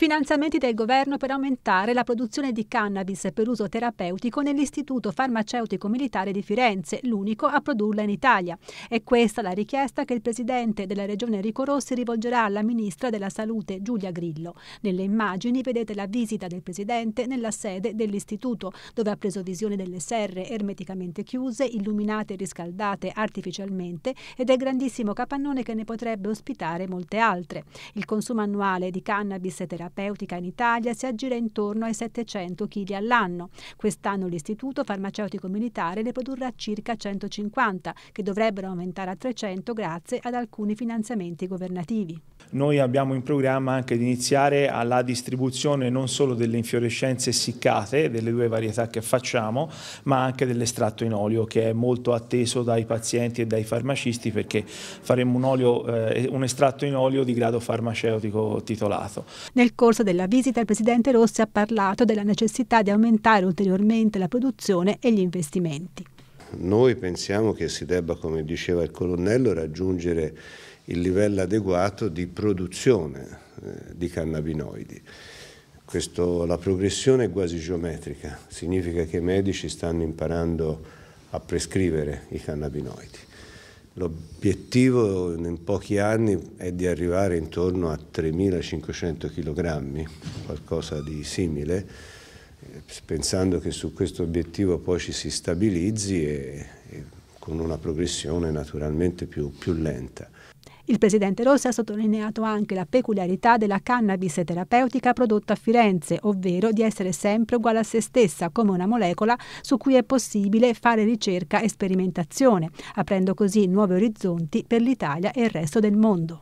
Finanziamenti del governo per aumentare la produzione di cannabis per uso terapeutico nell'Istituto Farmaceutico Militare di Firenze, l'unico a produrla in Italia. È questa la richiesta che il presidente della regione Enrico Rossi rivolgerà alla ministra della Salute Giulia Grillo. Nelle immagini vedete la visita del presidente nella sede dell'istituto, dove ha preso visione delle serre ermeticamente chiuse, illuminate e riscaldate artificialmente e del grandissimo capannone che ne potrebbe ospitare molte altre. Il consumo annuale di cannabis terapeutica terapeutica in Italia si aggira intorno ai 700 kg all'anno. Quest'anno l'Istituto Farmaceutico Militare ne produrrà circa 150, che dovrebbero aumentare a 300 grazie ad alcuni finanziamenti governativi. Noi abbiamo in programma anche di iniziare alla distribuzione non solo delle infiorescenze essiccate, delle due varietà che facciamo, ma anche dell'estratto in olio che è molto atteso dai pazienti e dai farmacisti perché faremo un, olio, eh, un estratto in olio di grado farmaceutico titolato. Nel corso della visita il Presidente Rossi ha parlato della necessità di aumentare ulteriormente la produzione e gli investimenti. Noi pensiamo che si debba, come diceva il colonnello, raggiungere il livello adeguato di produzione eh, di cannabinoidi. Questo, la progressione è quasi geometrica, significa che i medici stanno imparando a prescrivere i cannabinoidi. L'obiettivo in pochi anni è di arrivare intorno a 3.500 kg, qualcosa di simile, pensando che su questo obiettivo poi ci si stabilizzi e, e con una progressione naturalmente più, più lenta. Il presidente Rossi ha sottolineato anche la peculiarità della cannabis terapeutica prodotta a Firenze, ovvero di essere sempre uguale a se stessa come una molecola su cui è possibile fare ricerca e sperimentazione, aprendo così nuovi orizzonti per l'Italia e il resto del mondo.